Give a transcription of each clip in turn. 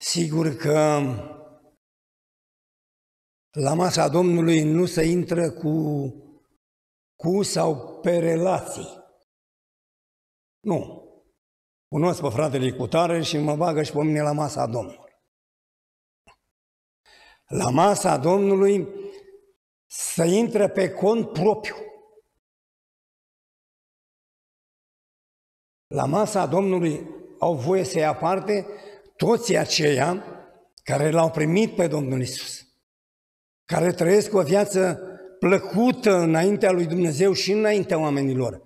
Sigur că la masa Domnului nu se intră cu, cu sau pe relații. Nu. Cunosc pe fratele cu tare și mă bagă și pe mine la masa Domnului. La masa Domnului să intre pe cont propriu. La masa Domnului au voie să ia parte toți aceia care l-au primit pe Domnul Isus, care trăiesc o viață plăcută înaintea lui Dumnezeu și înaintea oamenilor,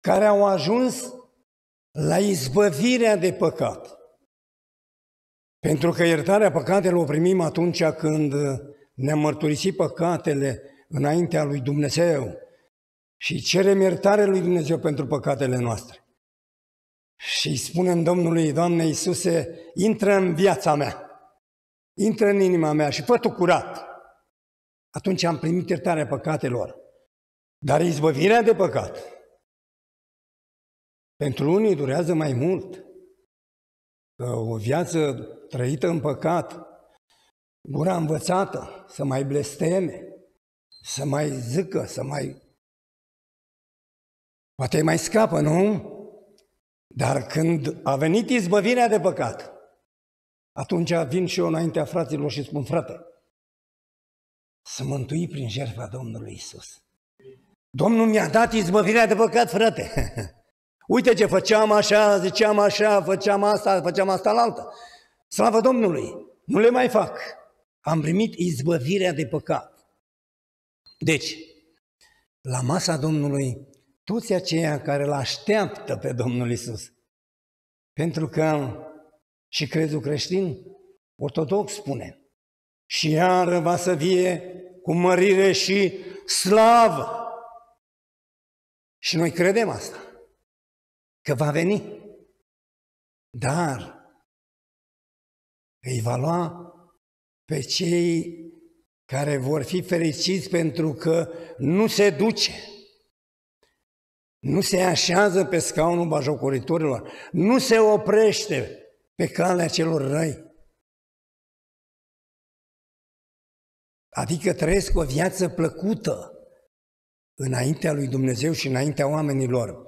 care au ajuns la izbăvirea de păcat. Pentru că iertarea păcatelor o primim atunci când ne-am mărturisit păcatele înaintea lui Dumnezeu și cerem iertare lui Dumnezeu pentru păcatele noastre. Și spunem Domnului, Doamne Iisuse, intră în viața mea, intră în inima mea și fă tu curat. Atunci am primit iertarea păcatelor. Dar izbăvirea de păcat, pentru unii durează mai mult. Că o viață trăită în păcat, gura învățată, să mai blesteme, să mai zică, să mai... Poate mai scapă, nu? Dar când a venit izbăvirea de păcat, atunci vin și eu înaintea fraților și spun, frate, să mântui prin jertfa Domnului Isus. Domnul mi-a dat izbăvirea de păcat, frate. Uite ce făceam așa, ziceam așa, făceam asta, făceam asta la altă. Slavă Domnului! Nu le mai fac. Am primit izbăvirea de păcat. Deci, la masa Domnului toți aceia care îl așteaptă pe Domnul Isus. Pentru că și crezul creștin ortodox spune și iară va să vie cu mărire și slavă. Și noi credem asta, că va veni. Dar îi va lua pe cei care vor fi fericiți pentru că nu se duce nu se așează pe scaunul bajocoritorilor, nu se oprește pe calea celor răi. Adică trăiesc o viață plăcută înaintea lui Dumnezeu și înaintea oamenilor.